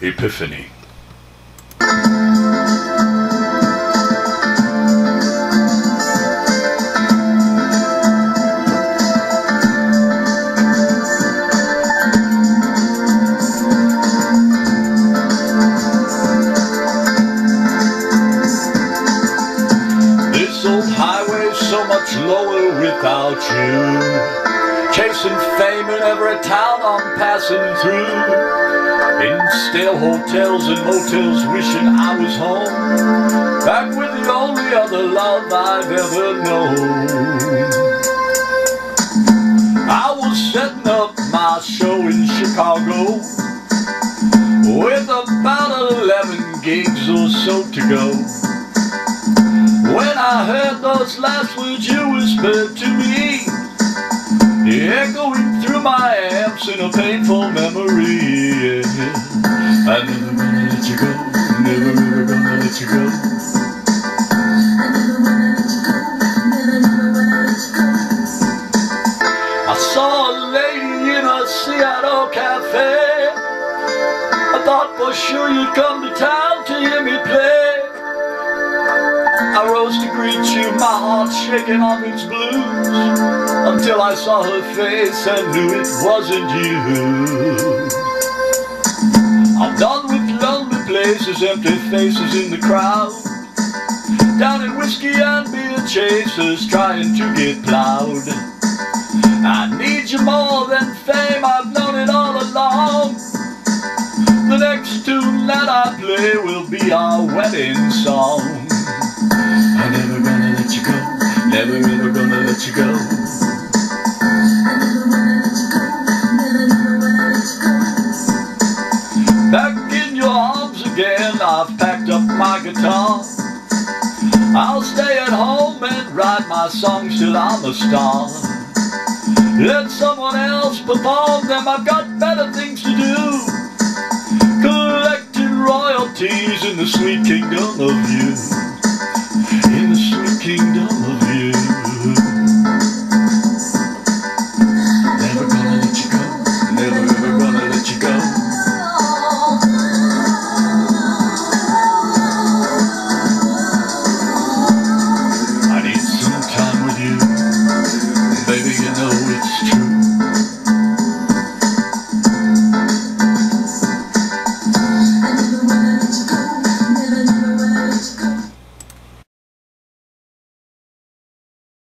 Epiphany. This old highway's so much lower without you. Chasing fame in every town I'm passing through. In stale hotels and motels, wishing I was home. Back with the only other love I've ever known. I was setting up my show in Chicago. With about 11 gigs or so to go. When I heard those last words you whispered to me, my amps in a painful memory. Yeah. I'm never gonna let you go, never ever gonna let you go. I saw a lady in a Seattle cafe. I thought for sure you'd come to town greet you, my heart shaking on its blues Until I saw her face and knew it wasn't you. I'm done with lonely places, empty faces in the crowd Down in whiskey and beer chasers trying to get plowed I need you more than fame, I've known it all along. The next tune that I play will be our wedding song guitar. I'll stay at home and write my songs till I'm a star. Let someone else perform them, I've got better things to do. Collecting royalties in the sweet kingdom of you